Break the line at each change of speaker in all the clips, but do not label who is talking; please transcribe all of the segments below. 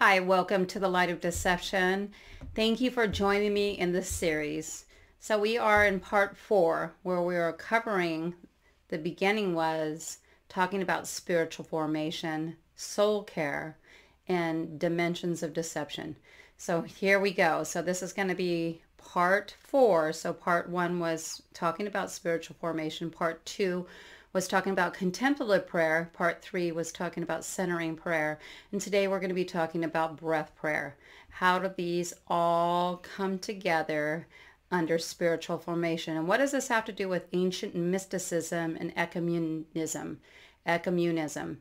Hi, welcome to the Light of Deception. Thank you for joining me in this series. So we are in part four where we are covering, the beginning was talking about spiritual formation, soul care, and dimensions of deception. So here we go. So this is going to be part four. So part one was talking about spiritual formation. Part two was talking about contemplative prayer. Part three was talking about centering prayer. And today we're going to be talking about breath prayer. How do these all come together under spiritual formation? And what does this have to do with ancient mysticism and ecumenism? Ecumenism.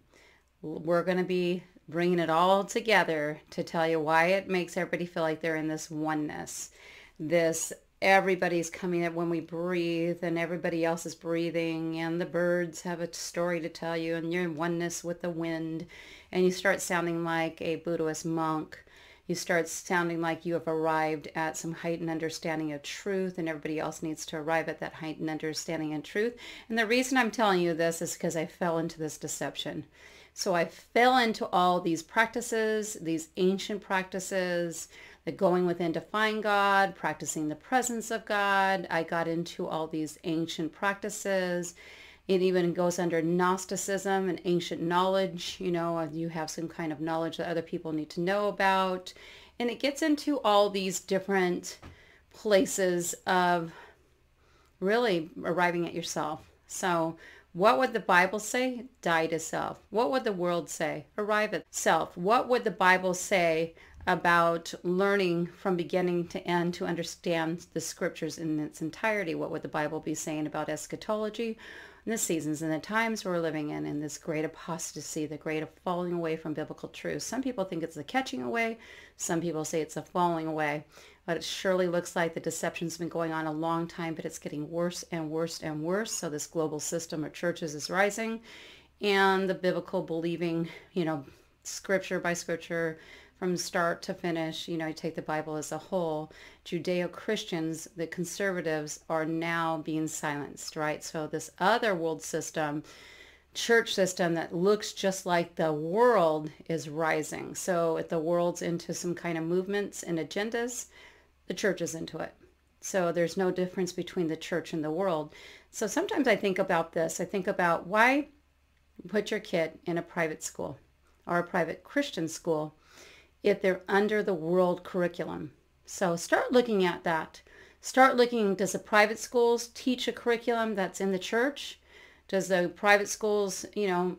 We're going to be bringing it all together to tell you why it makes everybody feel like they're in this oneness this everybody's coming up when we breathe and everybody else is breathing and the birds have a story to tell you and you're in oneness with the wind and you start sounding like a Buddhist monk. You start sounding like you have arrived at some heightened understanding of truth and everybody else needs to arrive at that heightened understanding of truth. And the reason I'm telling you this is because I fell into this deception. So I fell into all these practices, these ancient practices, the going within to find God, practicing the presence of God. I got into all these ancient practices. It even goes under Gnosticism and ancient knowledge. You know, you have some kind of knowledge that other people need to know about. And it gets into all these different places of really arriving at yourself. So what would the Bible say? Die to self. What would the world say? Arrive at self. What would the Bible say about learning from beginning to end to understand the scriptures in its entirety. What would the Bible be saying about eschatology and the seasons and the times we're living in and this great apostasy, the great falling away from biblical truth. Some people think it's the catching away. Some people say it's a falling away. But it surely looks like the deception's been going on a long time, but it's getting worse and worse and worse. So this global system of churches is rising and the biblical believing, you know, scripture by scripture, from start to finish, you know, I take the Bible as a whole, Judeo-Christians, the conservatives are now being silenced, right? So this other world system, church system that looks just like the world is rising. So if the world's into some kind of movements and agendas, the church is into it. So there's no difference between the church and the world. So sometimes I think about this. I think about why put your kid in a private school or a private Christian school if they're under the world curriculum. So start looking at that. Start looking, does the private schools teach a curriculum that's in the church? Does the private schools, you know,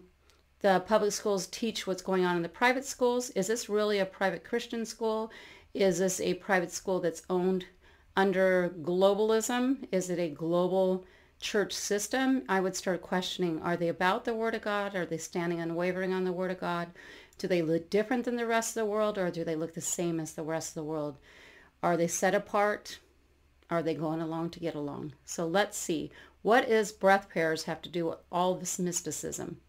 the public schools teach what's going on in the private schools? Is this really a private Christian school? Is this a private school that's owned under globalism? Is it a global church system? I would start questioning, are they about the Word of God? Are they standing unwavering on the Word of God? Do they look different than the rest of the world or do they look the same as the rest of the world? Are they set apart? Are they going along to get along? So let's see. What is breath prayers have to do with all this mysticism?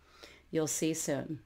You'll see soon.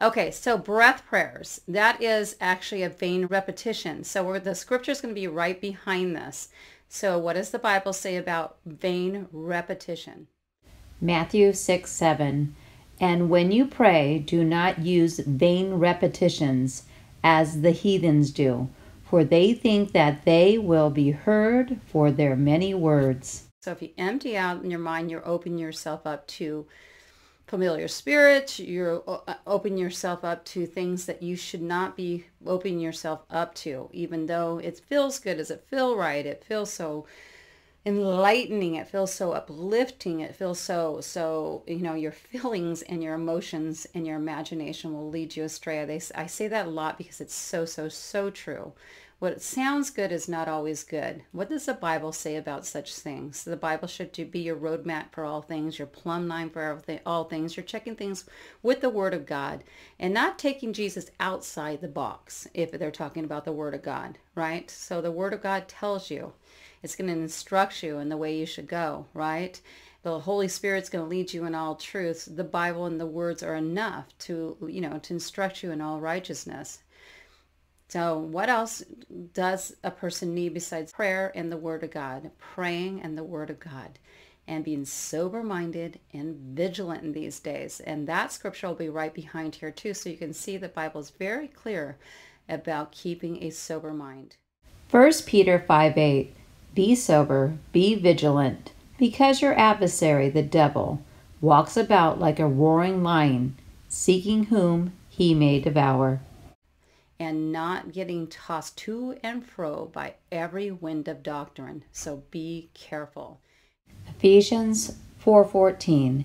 Okay, so breath prayers. That is actually a vain repetition. So the scripture is going to be right behind this. So what does the Bible say about vain repetition?
Matthew 6, 7. And when you pray, do not use vain repetitions as the heathens do, for they think that they will be heard for their many words.
So if you empty out in your mind, you're opening yourself up to familiar spirits. You're uh, opening yourself up to things that you should not be opening yourself up to, even though it feels good. Does it feel right? It feels so enlightening it feels so uplifting it feels so so you know your feelings and your emotions and your imagination will lead you astray they, i say that a lot because it's so so so true what sounds good is not always good. What does the Bible say about such things? The Bible should be your roadmap for all things, your plumb line for all things. You're checking things with the Word of God and not taking Jesus outside the box if they're talking about the Word of God, right? So the Word of God tells you. It's going to instruct you in the way you should go, right? the Holy Spirit's going to lead you in all truth. The Bible and the words are enough to, you know, to instruct you in all righteousness. So what else does a person need besides prayer and the Word of God? Praying and the Word of God and being sober-minded and vigilant in these days. And that scripture will be right behind here too. So you can see the Bible is very clear about keeping a sober mind.
1 Peter 5 8 Be sober, be vigilant, because your adversary, the devil, walks about like a roaring lion, seeking whom he may devour
and not getting tossed to and fro by every wind of doctrine. So be careful.
Ephesians 4:14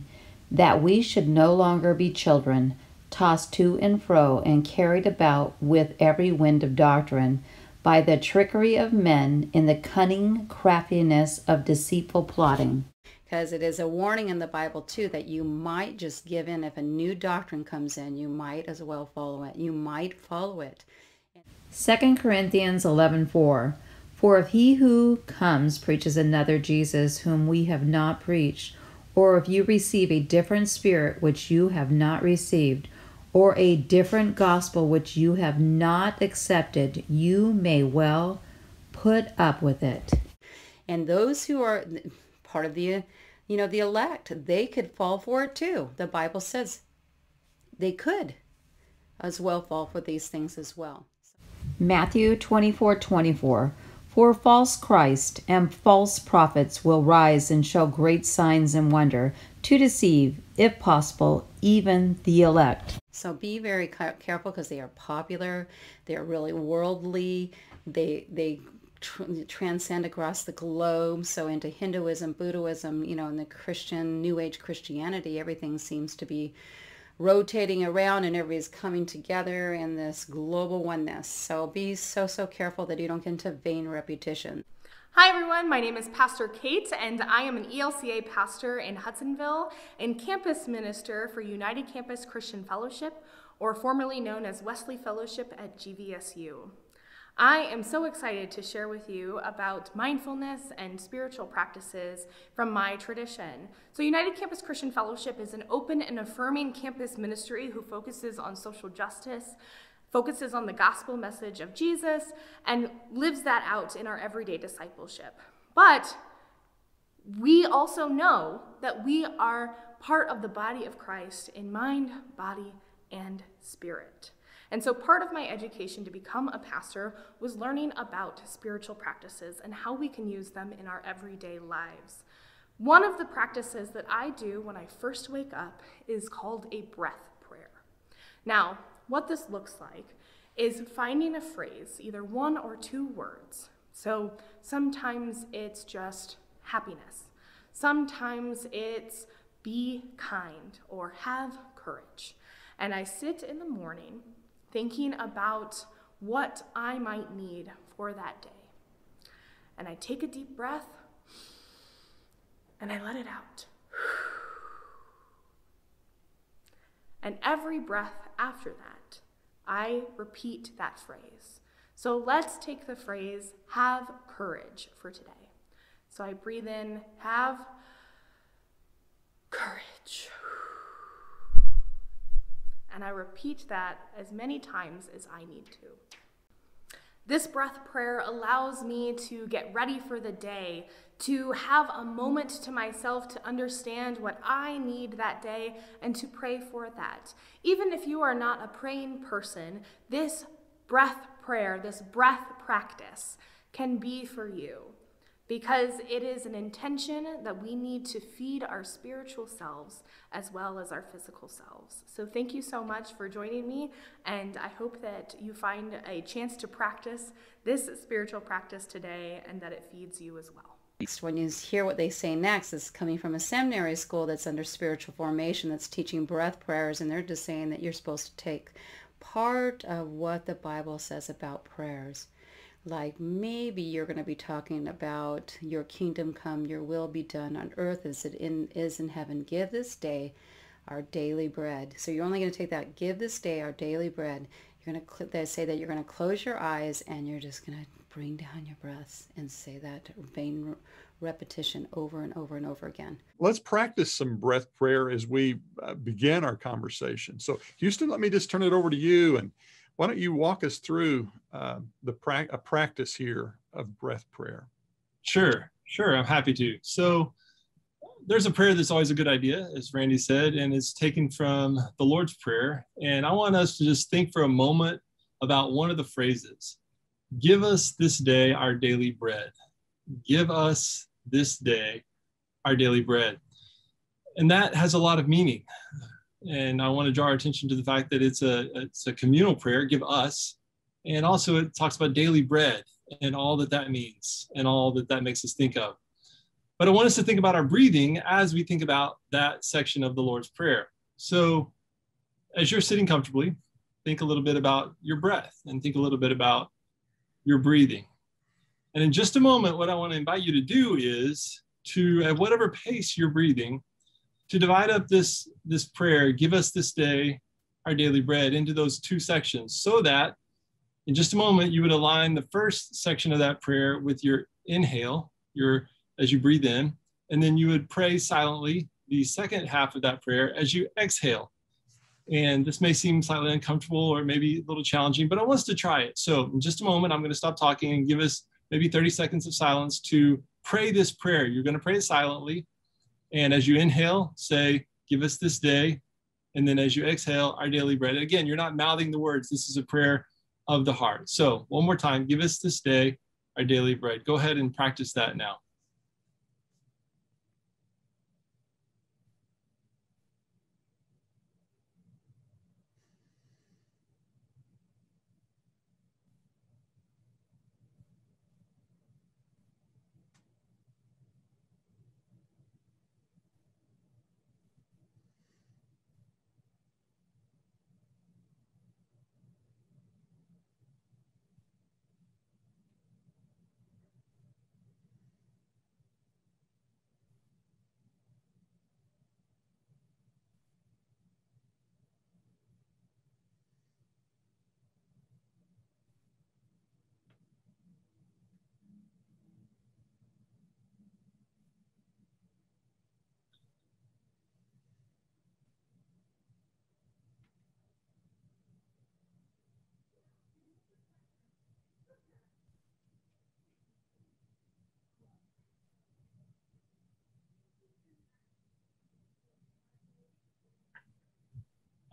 that we should no longer be children tossed to and fro and carried about with every wind of doctrine by the trickery of men in the cunning craftiness of deceitful plotting
because it is a warning in the Bible too that you might just give in if a new doctrine comes in. You might as well follow it. You might follow it.
2 Corinthians 11:4 For if he who comes preaches another Jesus whom we have not preached, or if you receive a different spirit which you have not received, or a different gospel which you have not accepted, you may well put up with it.
And those who are part of the you know, the elect, they could fall for it too. The Bible says they could as well fall for these things as well.
Matthew 24 24. For false Christ and false prophets will rise and show great signs and wonder to deceive, if possible, even the elect.
So be very careful because they are popular, they are really worldly, they they tr- transcend across the globe. So into Hinduism, Buddhism, you know, and the Christian, New Age Christianity, everything seems to be rotating around and everybody's coming together in this global oneness. So be so, so careful that you don't get into vain repetition.
Hi everyone, my name is Pastor Kate and I am an ELCA pastor in Hudsonville and campus minister for United Campus Christian Fellowship, or formerly known as Wesley Fellowship at GVSU. I am so excited to share with you about mindfulness and spiritual practices from my tradition. So, United Campus Christian Fellowship is an open and affirming campus ministry who focuses on social justice, focuses on the gospel message of Jesus, and lives that out in our everyday discipleship. But we also know that we are part of the body of Christ in mind, body, and spirit. And so part of my education to become a pastor was learning about spiritual practices and how we can use them in our everyday lives. One of the practices that I do when I first wake up is called a breath prayer. Now, what this looks like is finding a phrase, either one or two words. So sometimes it's just happiness. Sometimes it's be kind or have courage. And I sit in the morning thinking about what I might need for that day. And I take a deep breath and I let it out. And every breath after that, I repeat that phrase. So let's take the phrase have courage for today. So I breathe in, have courage. And I repeat that as many times as I need to. This breath prayer allows me to get ready for the day, to have a moment to myself to understand what I need that day and to pray for that. Even if you are not a praying person, this breath prayer, this breath practice can be for you because it is an intention that we need to feed our spiritual selves as well as our physical selves. So, thank you so much for joining me, and I hope that you find a chance to practice this spiritual practice today and that it feeds you as well.
when you hear what they say next, it's coming from a seminary school that's under spiritual formation that's teaching breath prayers, and they're just saying that you're supposed to take part of what the Bible says about prayers. Like maybe you're going to be talking about your kingdom come, your will be done on earth as it in, is in heaven. Give this day our daily bread. So you're only going to take that, give this day our daily bread. You're going to they say that you're going to close your eyes and you're just going to bring down your breaths and say that vain repetition over and over and over again.
Let's practice some breath prayer as we uh, begin our conversation. So, Houston, let me just turn it over to you, and why don't you walk us through uh, the pra- a practice here of breath prayer?
Sure, sure, I'm happy to. So, there's a prayer that's always a good idea, as Randy said, and it's taken from the Lord's Prayer. And I want us to just think for a moment about one of the phrases Give us this day our daily bread. Give us this day our daily bread. And that has a lot of meaning. And I want to draw our attention to the fact that it's a, it's a communal prayer, give us. And also it talks about daily bread and all that that means and all that that makes us think of. But I want us to think about our breathing as we think about that section of the Lord's Prayer. So as you're sitting comfortably, think a little bit about your breath and think a little bit about your breathing. And in just a moment, what I want to invite you to do is to, at whatever pace you're breathing, to divide up this, this prayer, give us this day our daily bread, into those two sections so that in just a moment you would align the first section of that prayer with your inhale, your as you breathe in, and then you would pray silently the second half of that prayer as you exhale. And this may seem slightly uncomfortable or maybe a little challenging, but I want us to try it. So in just a moment, I'm going to stop talking and give us maybe 30 seconds of silence to pray this prayer. You're going to pray it silently. And as you inhale, say, Give us this day. And then as you exhale, our daily bread. Again, you're not mouthing the words. This is a prayer of the heart. So one more time, give us this day our daily bread. Go ahead and practice that now.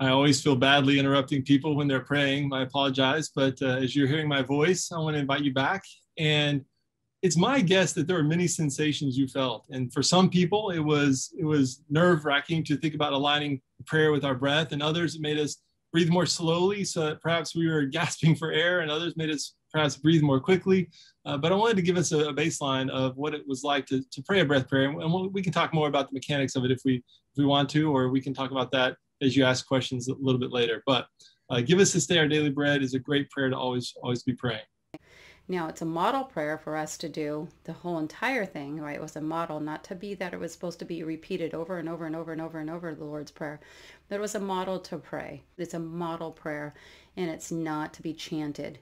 I always feel badly interrupting people when they're praying. I apologize. But uh, as you're hearing my voice, I want to invite you back. And it's my guess that there are many sensations you felt. And for some people, it was it was nerve wracking to think about aligning prayer with our breath. And others, it made us breathe more slowly so that perhaps we were gasping for air. And others made us perhaps breathe more quickly. Uh, but I wanted to give us a, a, baseline of what it was like to, to pray a breath prayer. And we can talk more about the mechanics of it if we if we want to, or we can talk about that as you ask questions a little bit later. But uh, give us this day our daily bread is a great prayer to always always be praying.
Now it's a model prayer for us to do the whole entire thing, right? It was a model, not to be that it was supposed to be repeated over and over and over and over and over the Lord's Prayer. It was a model to pray. It's a model prayer, and it's not to be chanted.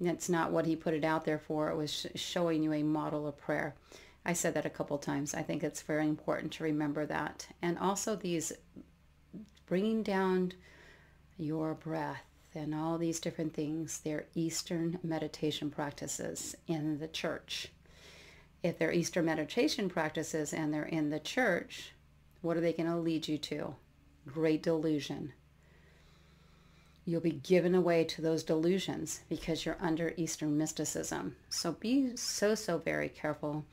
It's not what he put it out there for. It was sh- showing you a model of prayer. I said that a couple times. I think it's very important to remember that. And also these bringing down your breath and all these different things. They're Eastern meditation practices in the church. If they're Eastern meditation practices and they're in the church, what are they going to lead you to? Great delusion. You'll be given away to those delusions because you're under Eastern mysticism. So be so, so very careful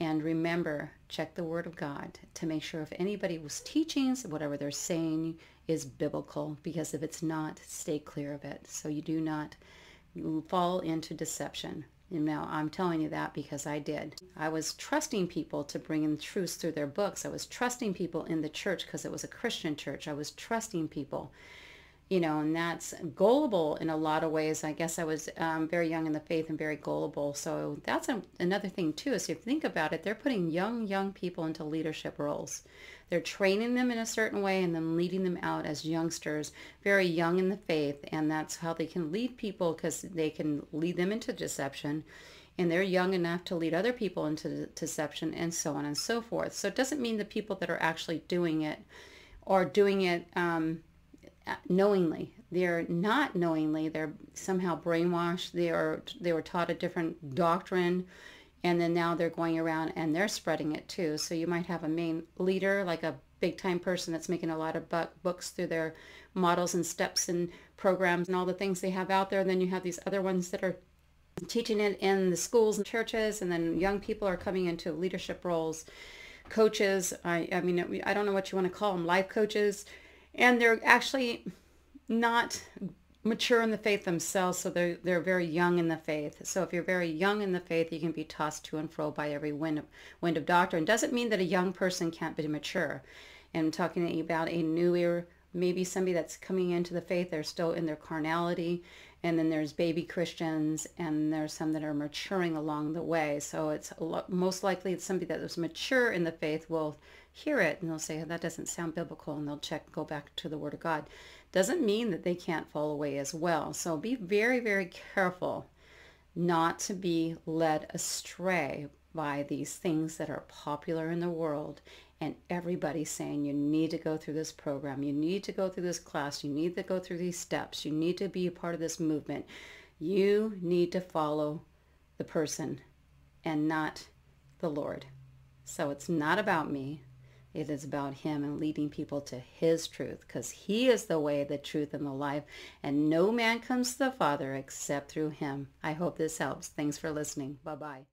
and remember, check the Word of God to make sure if anybody was teachings, whatever they're saying is biblical, because if it's not, stay clear of it. So you do not fall into deception. You know, I'm telling you that because I did. I was trusting people to bring in truths through their books. I was trusting people in the church because it was a Christian church. I was trusting people you know, and that's gullible in a lot of ways. I guess I was um, very young in the faith and very gullible. So that's a, another thing too. Is if you think about it, they're putting young, young people into leadership roles. They're training them in a certain way and then leading them out as youngsters, very young in the faith. And that's how they can lead people because they can lead them into deception. And they're young enough to lead other people into deception and so on and so forth. So it doesn't mean the people that are actually doing it or doing it um, knowingly. They're not knowingly. They're somehow brainwashed. They are they were taught a different doctrine, and then now they're going around and they're spreading it too. So you might have a main leader, like a big time person that's making a lot of buck, books through their models and steps and programs and all the things they have out there. And then you have these other ones that are teaching it in the schools and churches, and then young people are coming into leadership roles. Coaches, I, I mean, I don't know what you want to call them, life coaches, and they're actually not mature in the faith themselves, so they're, they're very young in the faith. So if you're very young in the faith, you can be tossed to and fro by every wind of, wind of doctrine. Doesn't mean that a young person can't be mature. And I'm talking about a newer, maybe somebody that's coming into the faith, they're still in their carnality. And then there's baby Christians, and there's some that are maturing along the way. So it's most likely it's somebody that is mature in the faith will hear it and they'll say, that doesn't sound biblical, and they'll check, go back to the Word of God. Doesn't mean that they can't fall away as well. So be very, very careful not to be led astray by these things that are popular in the world and everybody saying you need to go through this program, you need to go through this class, you need to go through these steps, you need to be a part of this movement. You need to follow the person and not the Lord. So it's not about me. It is about him and leading people to his truth because he is the way, the truth, and the life. And no man comes to the Father except through him. I hope this helps. Thanks for listening. Bye-bye.